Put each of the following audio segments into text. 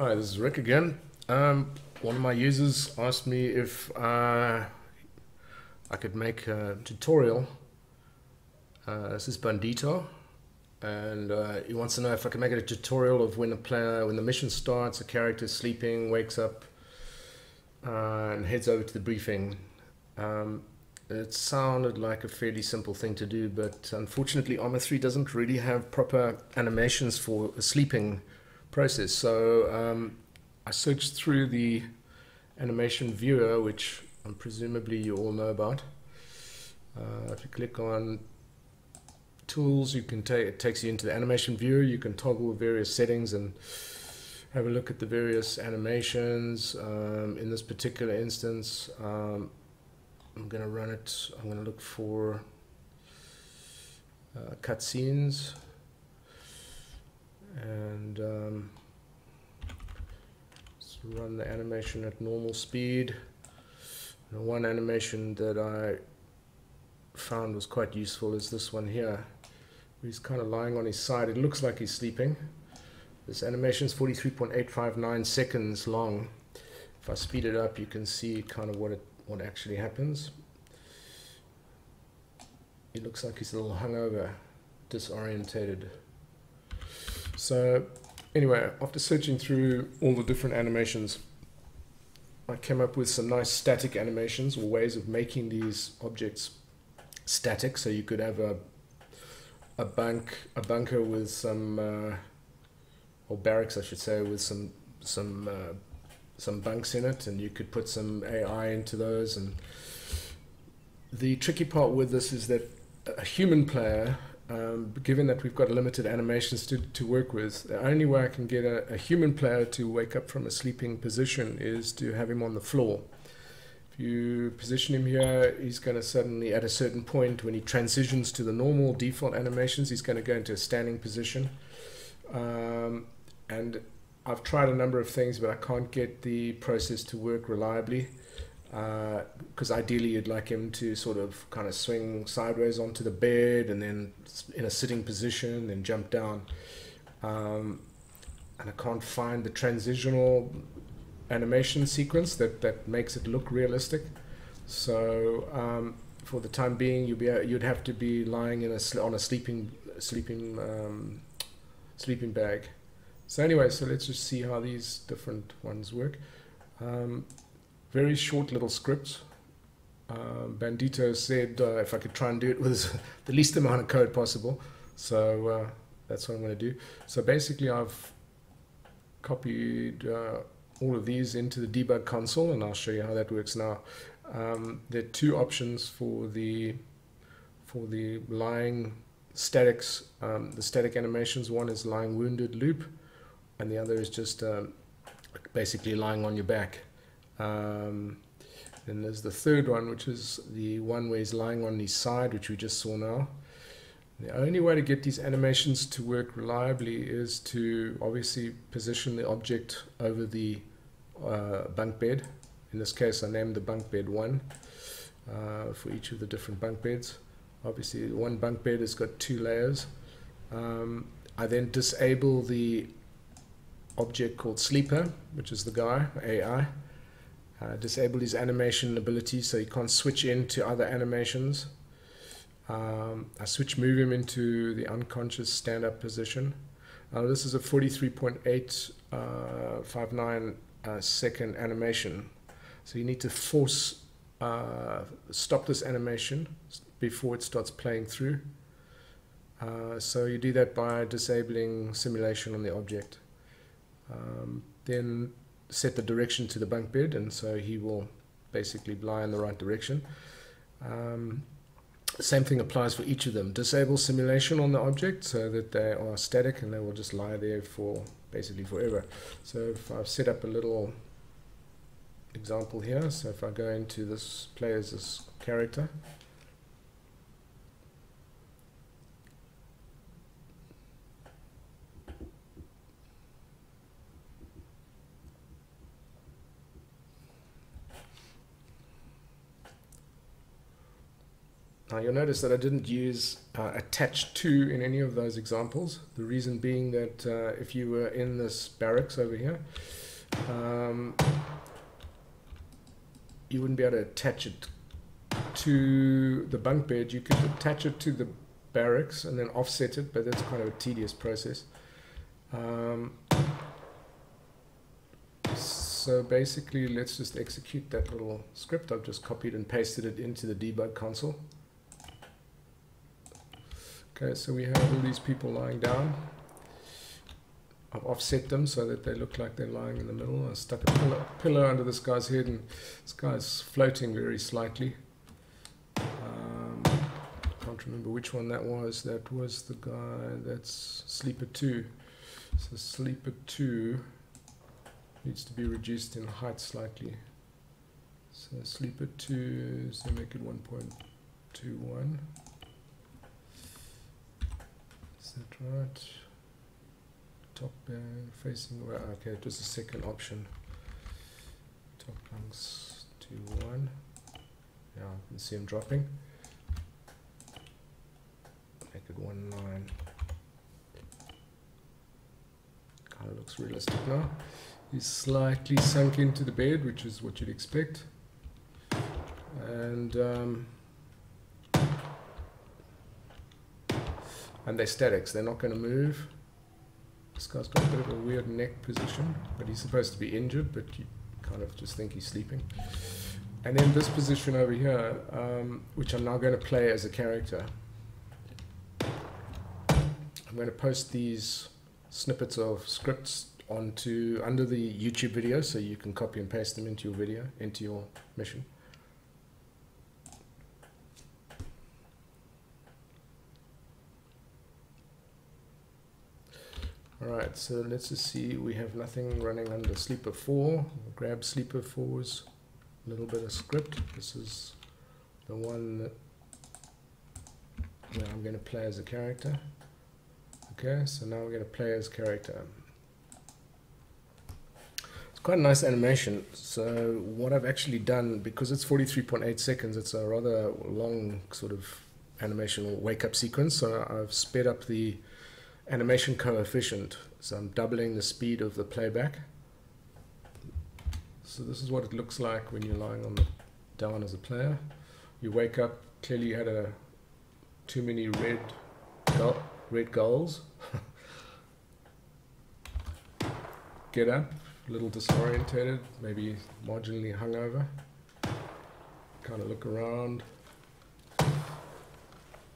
Hi, this is Rick again. Um, one of my users asked me if uh, I could make a tutorial. Uh, this is Bandito, and uh, he wants to know if I can make a tutorial of when the player, when the mission starts, a character is sleeping, wakes up, uh, and heads over to the briefing. Um, it sounded like a fairly simple thing to do, but unfortunately, Arma 3 doesn't really have proper animations for sleeping process. So um, I searched through the animation viewer, which um, presumably you all know about. Uh, if you click on tools, you can take it takes you into the animation viewer. You can toggle various settings and have a look at the various animations. Um, in this particular instance, um, I'm going to run it. I'm going to look for uh, cutscenes and um, let's run the animation at normal speed. And one animation that I found was quite useful is this one here. He's kind of lying on his side. It looks like he's sleeping. This animation is 43.859 seconds long. If I speed it up, you can see kind of what it what actually happens. He looks like he's a little hungover, disorientated. So anyway, after searching through all the different animations, I came up with some nice static animations or ways of making these objects static. So you could have a a bunk a bunker with some uh, or barracks, I should say, with some some uh, some bunks in it and you could put some AI into those and the tricky part with this is that a human player um, given that we've got limited animations to, to work with the only way I can get a, a, human player to wake up from a sleeping position is to have him on the floor if you position him here he's going to suddenly at a certain point when he transitions to the normal default animations he's going to go into a standing position um, and I've tried a number of things, but I can't get the process to work reliably. Because uh, ideally, you'd like him to sort of kind of swing sideways onto the bed and then in a sitting position, then jump down. Um, and I can't find the transitional animation sequence that, that makes it look realistic. So um, for the time being, you'd be you'd have to be lying in a on a sleeping sleeping um, sleeping bag. So anyway, so let's just see how these different ones work. Very short little scripts. Um, Bandito said uh, if I could try and do it with the least amount of code possible. So uh, that's what I'm going to do. So basically I've copied uh, all of these into the debug console and I'll show you how that works now. Um, there are two options for the for the lying statics, um, the static animations. One is lying wounded loop and the other is just um, basically lying on your back. Um, then there's the third one, which is the one where he's lying on his side, which we just saw now. The only way to get these animations to work reliably is to obviously position the object over the uh, bunk bed. In this case, I named the bunk bed 1 uh, for each of the different bunk beds. Obviously, one bunk bed has got two layers. Um, I then disable the object called Sleeper, which is the guy, AI. Uh, disabled his animation ability so he can't switch into other animations. Um, I switch move him into the unconscious stand-up position. Now this is a 43.859 uh, uh, second animation. So you need to force uh, stop this animation before it starts playing through. Uh, so you do that by disabling simulation on the object. Um, then set the direction to the bunk bed and so he will basically lie in the right direction. Um, same thing applies for each of them. Disable simulation on the object so that they are static and they will just lie there for basically forever. So if I've set up a little example here, so if I go into this player's character, Now you'll notice that I didn't use uh, attach to in any of those examples. The reason being that uh, if you were in this barracks over here, um, you wouldn't be able to attach it to the bunk bed. You could attach it to the barracks and then offset it, but that's kind of a tedious process. Um, so basically, let's just execute that little script. I've just copied and pasted it into the debug console. Okay, so we have all these people lying down. I've offset them so that they look like they're lying in the middle. I stuck a pillow, pillow under this guy's head and this guy's floating very slightly. Um, can't remember which one that was. That was the guy that's Sleeper 2. So Sleeper 2 needs to be reduced in height slightly. So Sleeper 2, so make it 1.21. Is that right? Top band facing, well, okay, just a second option. Top bunks to 1. Yeah, you can see him dropping. Make it 1 9. Kind of looks realistic now. He's slightly sunk into the bed, which is what you'd expect. And um, and they're statics, they're not going to move. This guy's got a bit of a weird neck position, but he's supposed to be injured, but you kind of just think he's sleeping. And then this position over here, um, which I'm now going to play as a character. I'm going to post these snippets of scripts onto under the YouTube video so you can copy and paste them into your video, into your mission. Alright, so let's just see, we have nothing running under sleeper 4. We'll grab sleeper 4's little bit of script. This is the one that I'm going to play as a character. Okay, so now we're going to play as character. It's quite a nice animation. So what I've actually done, because it's 43.8 seconds, it's a rather long sort of animation or wake up sequence. So I've sped up the animation coefficient. So I'm doubling the speed of the playback. So this is what it looks like when you're lying on the down as a player. You wake up, clearly you had a too many red red goals. Get up, a little disorientated, maybe marginally hungover. Kind of look around,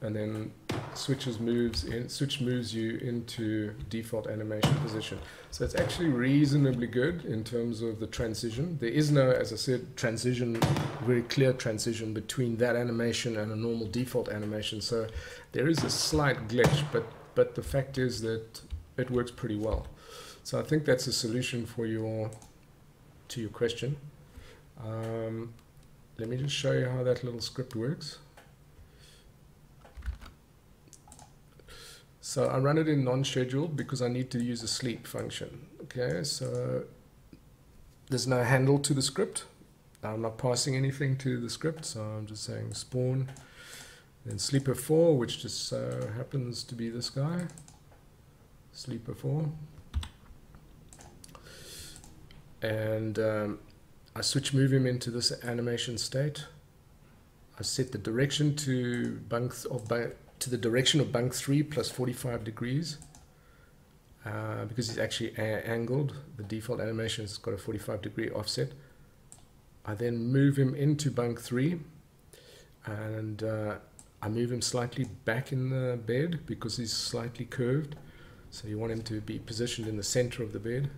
and then switches moves in switch moves you into default animation position. So it's actually reasonably good in terms of the transition. There is no as i said transition very clear transition between that animation and a normal default animation. So there is a slight glitch but but the fact is that it works pretty well. So i think that's a solution for your to your question. Um, let me just show you how that little script works So I run it in non-scheduled because I need to use a sleep function. Okay, so there's no handle to the script. I'm not passing anything to the script, so I'm just saying spawn. Then sleeper 4, which just uh, happens to be this guy. Sleeper 4. And um, I switch move him into this animation state. I set the direction to bunk of to the direction of bunk 3 plus 45 degrees uh, because he's actually angled. The default animation has got a 45 degree offset. I then move him into bunk 3 and uh, I move him slightly back in the bed because he's slightly curved. So you want him to be positioned in the center of the bed.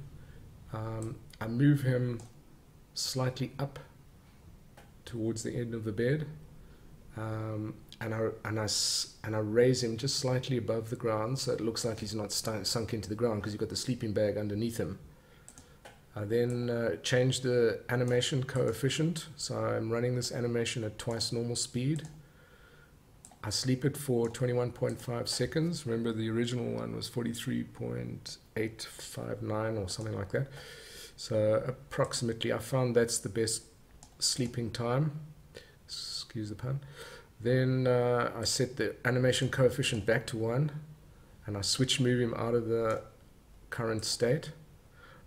Um, I move him slightly up towards the end of the bed. Um, and I, and, I, and I raise him just slightly above the ground so it looks like he's not sunk into the ground because you've got the sleeping bag underneath him. I then uh, change the animation coefficient, so I'm running this animation at twice normal speed. I sleep it for 21.5 seconds. Remember the original one was 43.859 or something like that. So approximately, I found that's the best sleeping time. Excuse the pun. Then uh, I set the animation coefficient back to 1 and I switch move him out of the current state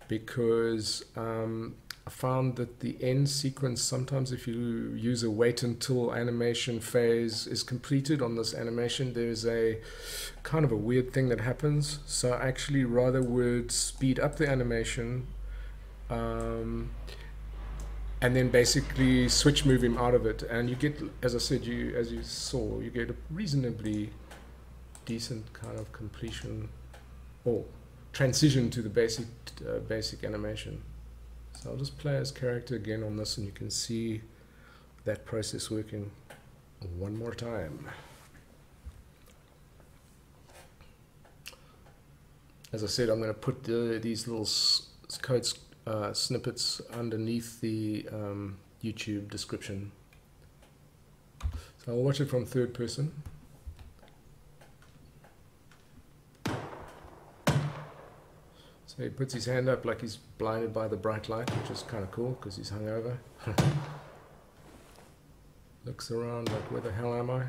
because um, I found that the end sequence, sometimes if you use a wait until animation phase is completed on this animation, there's a kind of a weird thing that happens. So I actually rather would speed up the animation um, and then basically switch move him out of it. And you get, as I said, you as you saw, you get a reasonably decent kind of completion or transition to the basic uh, basic animation. So I'll just play as character again on this and you can see that process working one more time. As I said, I'm going to put the, these little code uh, snippets underneath the um, YouTube description. So I'll watch it from third person. So he puts his hand up like he's blinded by the bright light, which is kind of cool because he's hungover. Looks around like, where the hell am I?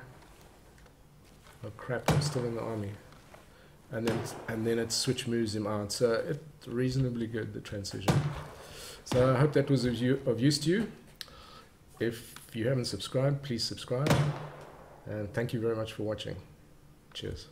Oh crap, I'm still in the army. And then, and then ah, uh, it switch moves him out. So it's reasonably good, the transition. So I hope that was of, you, of use to you. If you haven't subscribed, please subscribe. And thank you very much for watching. Cheers.